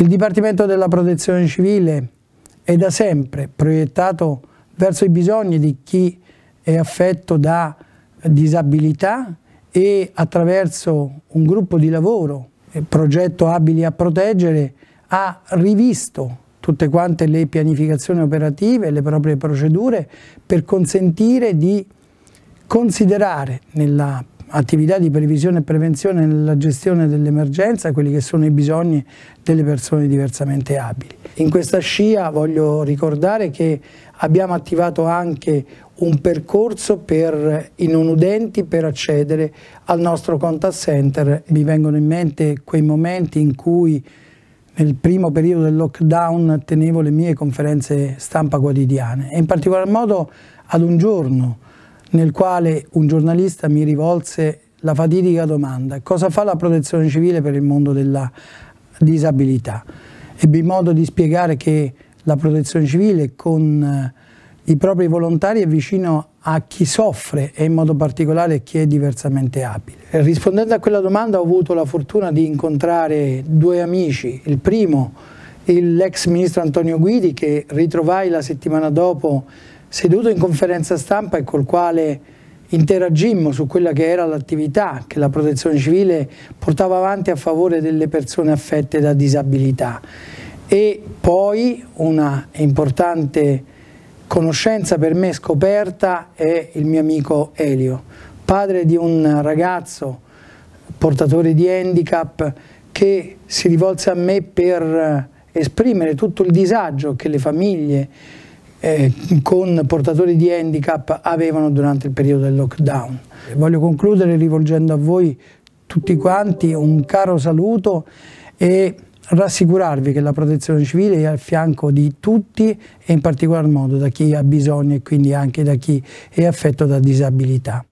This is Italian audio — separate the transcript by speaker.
Speaker 1: Il Dipartimento della Protezione Civile è da sempre proiettato verso i bisogni di chi è affetto da disabilità e attraverso un gruppo di lavoro, il progetto Abili a Proteggere, ha rivisto tutte quante le pianificazioni operative, le proprie procedure per consentire di considerare nella attività di previsione e prevenzione nella gestione dell'emergenza quelli che sono i bisogni delle persone diversamente abili. In questa scia voglio ricordare che abbiamo attivato anche un percorso per i non udenti per accedere al nostro contact center. Mi vengono in mente quei momenti in cui nel primo periodo del lockdown tenevo le mie conferenze stampa quotidiane e in particolar modo ad un giorno nel quale un giornalista mi rivolse la fatidica domanda cosa fa la protezione civile per il mondo della disabilità? Ebbi modo di spiegare che la protezione civile con eh, i propri volontari è vicino a chi soffre e in modo particolare a chi è diversamente abile. Rispondendo a quella domanda ho avuto la fortuna di incontrare due amici, il primo l'ex ministro Antonio Guidi che ritrovai la settimana dopo seduto in conferenza stampa e col quale interagimmo su quella che era l'attività che la protezione civile portava avanti a favore delle persone affette da disabilità. E poi una importante conoscenza per me scoperta è il mio amico Elio, padre di un ragazzo portatore di handicap che si rivolse a me per esprimere tutto il disagio che le famiglie eh, con portatori di handicap avevano durante il periodo del lockdown. Voglio concludere rivolgendo a voi tutti quanti un caro saluto e rassicurarvi che la protezione civile è al fianco di tutti e in particolar modo da chi ha bisogno e quindi anche da chi è affetto da disabilità.